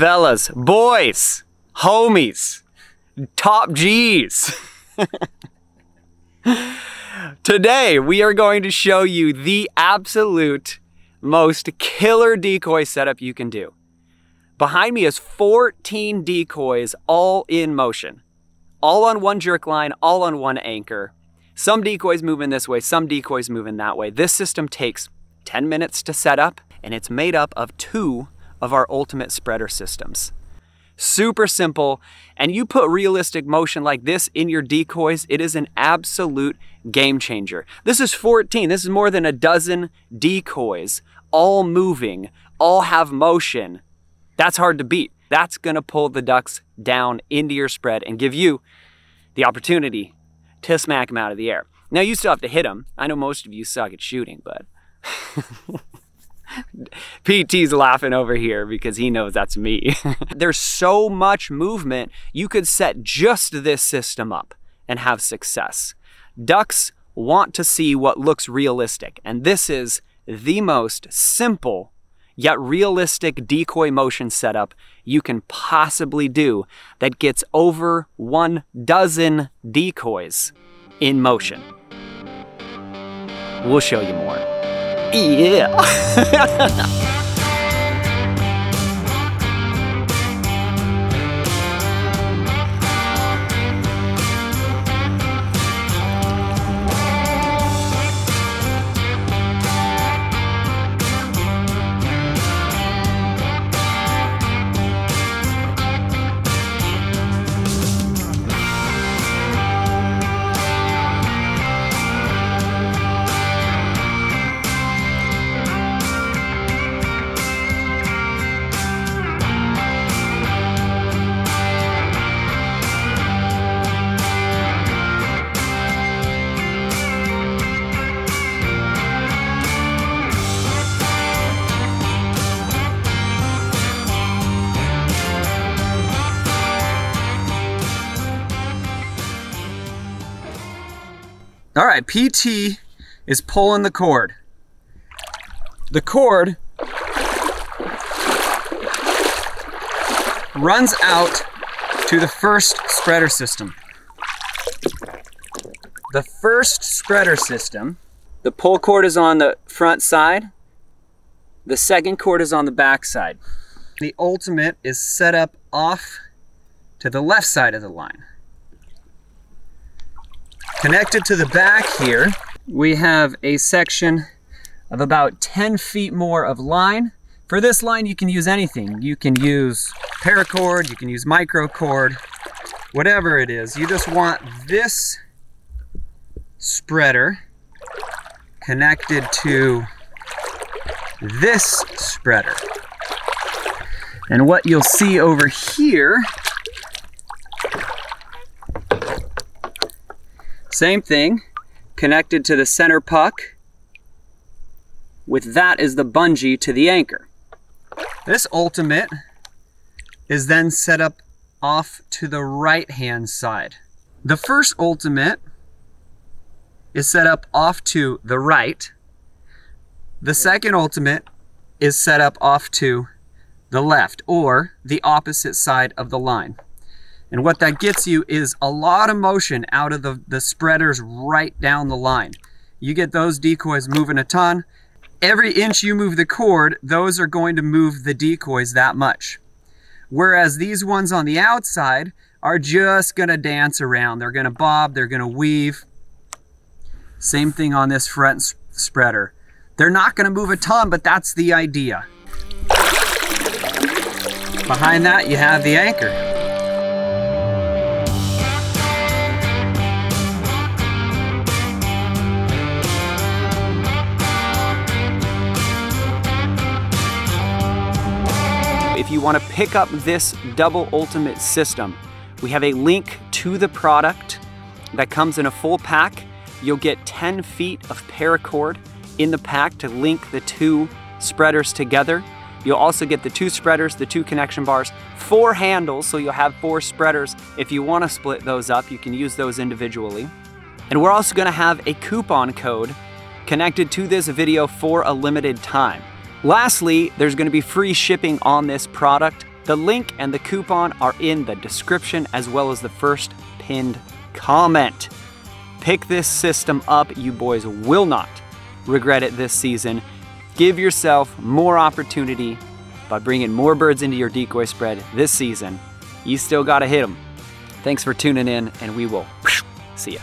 fellas, boys, homies, top G's. Today, we are going to show you the absolute most killer decoy setup you can do. Behind me is 14 decoys all in motion, all on one jerk line, all on one anchor. Some decoys moving this way, some decoys moving that way. This system takes 10 minutes to set up, and it's made up of two of our ultimate spreader systems. Super simple, and you put realistic motion like this in your decoys, it is an absolute game changer. This is 14, this is more than a dozen decoys, all moving, all have motion. That's hard to beat. That's gonna pull the ducks down into your spread and give you the opportunity to smack them out of the air. Now you still have to hit them. I know most of you suck at shooting, but PT's laughing over here because he knows that's me. There's so much movement, you could set just this system up and have success. Ducks want to see what looks realistic, and this is the most simple yet realistic decoy motion setup you can possibly do that gets over one dozen decoys in motion. We'll show you more. いいえ All right, PT is pulling the cord. The cord runs out to the first spreader system. The first spreader system, the pull cord is on the front side. The second cord is on the back side. The ultimate is set up off to the left side of the line. Connected to the back here, we have a section of about 10 feet more of line. For this line, you can use anything. You can use paracord, you can use microcord, whatever it is. You just want this spreader connected to this spreader. And what you'll see over here Same thing, connected to the center puck. With that is the bungee to the anchor. This ultimate is then set up off to the right hand side. The first ultimate is set up off to the right. The second ultimate is set up off to the left or the opposite side of the line. And what that gets you is a lot of motion out of the, the spreaders right down the line. You get those decoys moving a ton. Every inch you move the cord, those are going to move the decoys that much. Whereas these ones on the outside are just gonna dance around. They're gonna bob, they're gonna weave. Same thing on this front spreader. They're not gonna move a ton, but that's the idea. Behind that, you have the anchor. Pick up this double ultimate system, we have a link to the product that comes in a full pack. You'll get 10 feet of paracord in the pack to link the two spreaders together. You'll also get the two spreaders, the two connection bars, four handles, so you'll have four spreaders. If you want to split those up, you can use those individually. And we're also going to have a coupon code connected to this video for a limited time. Lastly, there's gonna be free shipping on this product The link and the coupon are in the description as well as the first pinned comment. Pick this system up. You boys will not regret it this season. Give yourself more opportunity by bringing more birds into your decoy spread this season. You still got to hit them. Thanks for tuning in, and we will see ya.